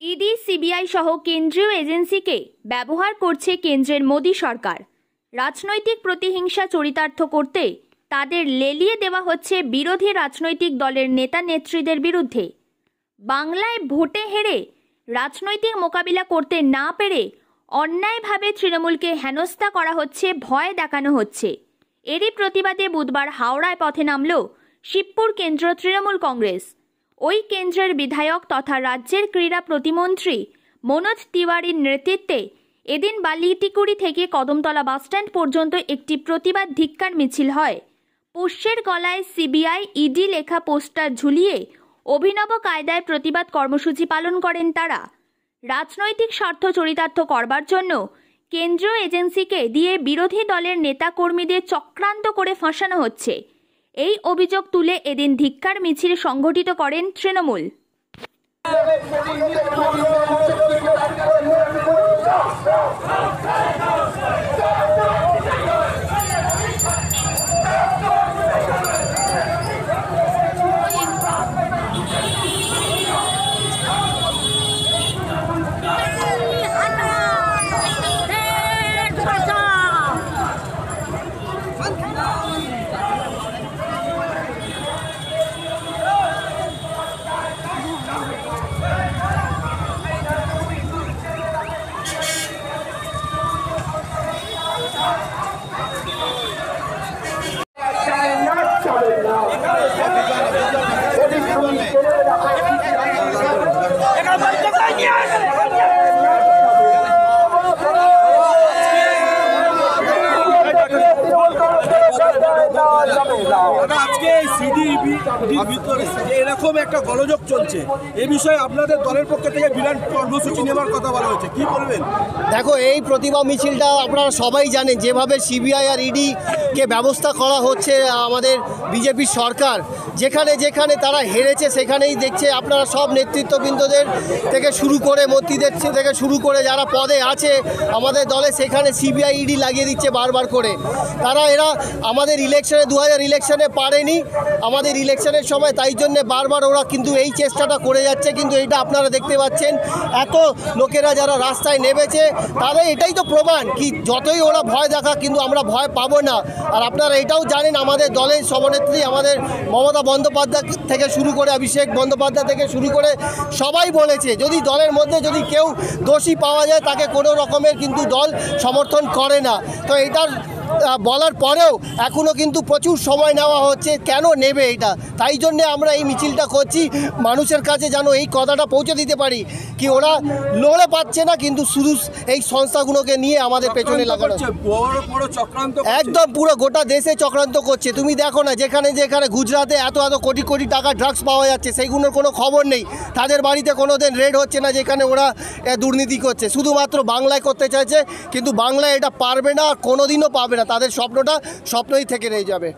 ED, CBI সহ কেন্দ্রীয় এজেন্সিকে ব্যবহার করছে কেন্দ্রের মোদী সরকার। রাজনৈতিক প্রতিহিংসা চরিতার্থ করতে তাদের লেলিয়ে দেওয়া হচ্ছে বিরোধী রাজনৈতিক দলের নেতা নেত্রীদের বিরুদ্ধে। বাংলায় ভোটে হেরে রাজনৈতিক মোকাবিলা করতে না পেরে অন্যায়ভাবে তৃণমূলকে হেনস্থা করা হচ্ছে, ভয় দেখানো হচ্ছে। এরই প্রতিবাদে বুধবার হাওড়ায় পথে নামল শিবপুর কেন্দ্র তৃণমূল কংগ্রেস। ওই কেন্দ্রের বিধায়ক তথা রাজ্যের ক্রীড়া প্রতিমন্ত্রী মনোজ তিওয়ারির নেতৃত্বে এদিন বালিটিকুড়ি থেকে কদমতলা বাসস্ট্যান্ড পর্যন্ত একটি প্রতিবাদ ধিক্কার মিছিল হয়। পুষ্যের গলায় সিবিআই ইডি লেখা পোস্টার ঝুলিয়ে অভিনব কায়দায় প্রতিবাদ কর্মসূচি পালন করেন তারা। রাজনৈতিক স্বার্থ চরিতার্থ করবার জন্য কেন্দ্রীয় এজেন্সিকে দিয়ে বিরোধী দলের নেতা কর্মীদের চক্রান্ত করে ফাঁসানো হচ্ছে। এই অভিযোগ তুলে এদিন ধিক্কার মিছিল সংগঠিত করেন তৃণমূল। Oh, that's এরকম একটা গলযোগ চলছে। এ বিষয়ে আপনাদের দলের কথা দেখো, এই প্রতিভা মিছিলটা আপনারা সবাই জানেন, যেভাবে সিবিআই আর ইডি কে ব্যবস্থা করা হচ্ছে আমাদের বিজেপির সরকার, যেখানে যেখানে তারা হেরেছে, সেখানেই দেখছে আপনারা সব নেতৃত্ববৃন্দদের থেকে শুরু করে মন্ত্রীদের থেকে শুরু করে যারা পদে আছে আমাদের দলে, সেখানে সিবিআই ইডি লাগিয়ে দিচ্ছে বারবার করে। তারা এরা আমাদের ইলেকশনে দু হাজার ইলেকশনে পারেনি। আমাদের ইলেকশনের সময় তাই জন্যে বারবার ওরা কিন্তু এই চেষ্টাটা করে যাচ্ছে, কিন্তু এইটা আপনারা দেখতে পাচ্ছেন। এত লোকেরা যারা রাস্তায় নেমেছে, তাদের এটাই তো প্রমাণ কি যতই ওরা ভয় দেখা কিন্তু আমরা ভয় পাবো না। আর আপনারা এটাও জানেন, আমাদের দলের সভানেত্রী আমাদের মমতা বন্দ্যোপাধ্যায় থেকে শুরু করে, অভিষেক বন্দ্যোপাধ্যায় থেকে শুরু করে, সবাই বলেছে, যদি দলের মধ্যে যদি কেউ দোষী পাওয়া যায়, তাকে কোনো রকমের কিন্তু দল সমর্থন করে না। তো এটার বলার পরেও এখনও কিন্তু প্রচুর সময় নেওয়া হচ্ছে কেন নেবে এটা? তাই জন্যে আমরা এই মিছিলটা করছি মানুষের কাছে যেন এই কথাটা পৌঁছে দিতে পারি কি ওরা লড়ে পাচ্ছে না কিন্তু শুধু এই সংস্থাগুলোকে নিয়ে আমাদের পেছনে লাগানো। একদম পুরো গোটা দেশে চক্রান্ত করছে। তুমি দেখো না যেখানে যেখানে গুজরাটে এত এত কোটি কোটি টাকা ড্রাগস পাওয়া যাচ্ছে সেইগুলোর কোনো খবর নেই। তাদের বাড়িতে কোনো দিন রেড হচ্ছে না যেখানে ওরা দুর্নীতি করছে। শুধুমাত্র বাংলায় করতে চাইছে কিন্তু বাংলায় এটা পারবে না আর কোনোদিনও পাবে না। তাদের স্বপ্নটা স্বপ্নই থেকে রয়ে যাবে.